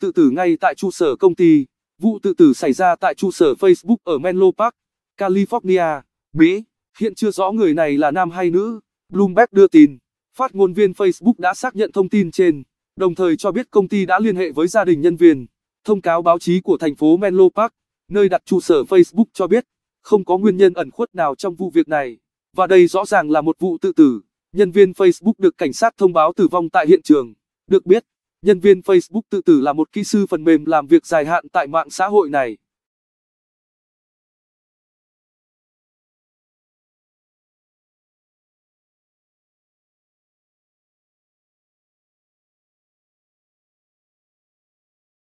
tự tử ngay tại trụ sở công ty. Vụ tự tử xảy ra tại trụ sở Facebook ở Menlo Park, California, Mỹ. Hiện chưa rõ người này là nam hay nữ. Bloomberg đưa tin, phát ngôn viên Facebook đã xác nhận thông tin trên, đồng thời cho biết công ty đã liên hệ với gia đình nhân viên. Thông cáo báo chí của thành phố Menlo Park, nơi đặt trụ sở Facebook cho biết, không có nguyên nhân ẩn khuất nào trong vụ việc này, và đây rõ ràng là một vụ tự tử. Nhân viên Facebook được cảnh sát thông báo tử vong tại hiện trường. Được biết, nhân viên Facebook tự tử là một kỹ sư phần mềm làm việc dài hạn tại mạng xã hội này.